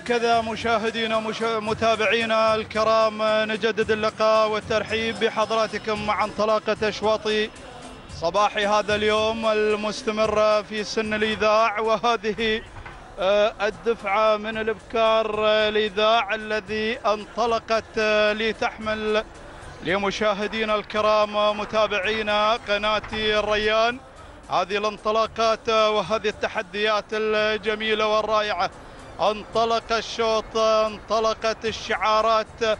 هكذا مشاهدينا مش... متابعينا الكرام نجدد اللقاء والترحيب بحضراتكم مع انطلاقة أشواط صباح هذا اليوم المستمرة في سن الإذاع وهذه آه، الدفعة من الإبكار الإذاع الذي انطلقت آه، لتحمل لمشاهدينا الكرام متابعينا قناة الريان. هذه الانطلاقات وهذه التحديات الجميلة والرائعة. انطلق الشوط انطلقت الشعارات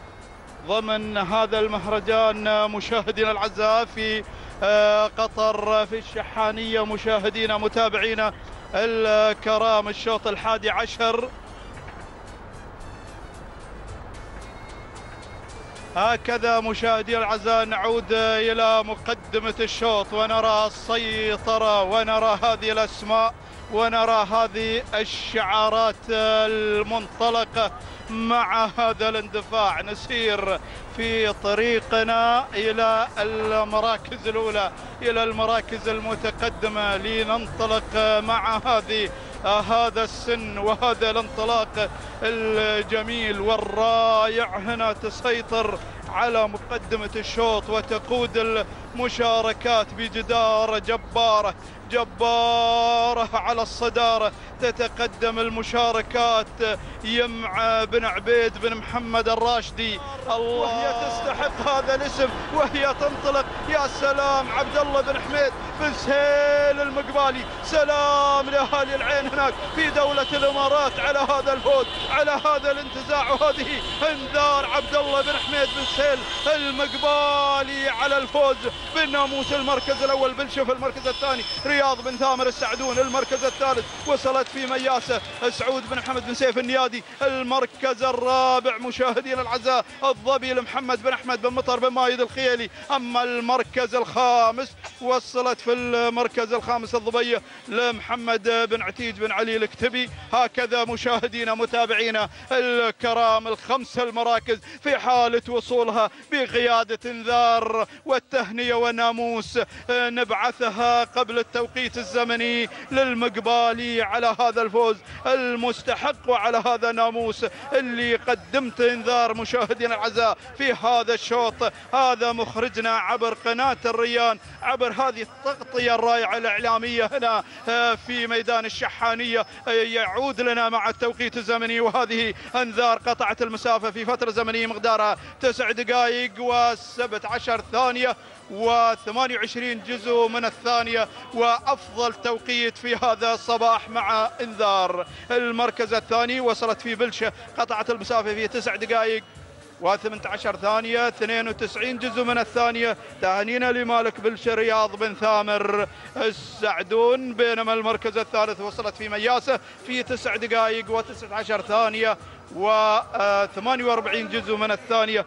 ضمن هذا المهرجان مشاهدينا الأعزاء في آه، قطر في الشحانية مشاهدينا متابعينا الكرام الشوط الحادي عشر. هكذا مشاهدينا الأعزاء نعود إلى مقدمة الشوط ونرى السيطرة ونرى هذه الأسماء. ونرى هذه الشعارات المنطلقة مع هذا الاندفاع. نسير في طريقنا إلى المراكز الأولى إلى المراكز المتقدمة لننطلق مع هذه هذا السن وهذا الانطلاق الجميل والرائع. هنا تسيطر على مقدمة الشوط وتقود المشاركات بجدارة جبارة جبارة على الصدارة. تتقدم المشاركات. يمع بن عبيد بن محمد الراشدي. الله. وهي تستحق هذا الاسم وهي تنطلق. يا سلام عبد الله بن حميد بن سهيل المقبالي. سلام لأهالي العين هناك في دولة الإمارات على هذا الفوز على هذا الانتزاع. وهذه انذار عبد الله بن حميد بن سهيل المقبالي على الفوز. بالناموس المركز الأول بلشف المركز الثاني. رياض بن ثامر السعدون المركز الثالث. وصلت في مياسة سعود بن محمد بن سيف النيادي. المركز الرابع مشاهدينا الاعزاء الظبي لمحمد بن أحمد بن مطر بن مايد الخيلي. أما المركز الخامس وصلت في المركز الخامس الظبيه لمحمد بن عتيج بن علي الكتبي. هكذا مشاهدينا متابعينا الكرام الخمس المراكز في حالة وصولها بقيادة انذار والتهنية والناموس. نبعثها قبل التوقيت الزمني للمقبالي على هذا الفوز المستحق وعلى هذا الناموس اللي قدمت انذار مشاهدينا الأعزاء في هذا الشوط. هذا مخرجنا عبر قناة الريان عبر هذه التغطية الرائعة الإعلامية هنا آه، في ميدان الشحانية آه، يعود لنا مع التوقيت الزمني. وهذه أنذار قطعت المسافة في فترة زمنية مقدارها تسع دقائق و17 ثانية و28 جزء من الثانية. وأفضل توقيت في هذا الصباح مع إنذار. المركز الثاني وصلت في بلشة قطعت المسافة في تسع دقائق. و18 ثانية 92 جزء من الثانية. تهانينا لمالك بلشة رياض بن ثامر. السعدون بينما المركز الثالث وصلت في مياسة في تسع دقائق و19 ثانية و48 جزء من الثانية.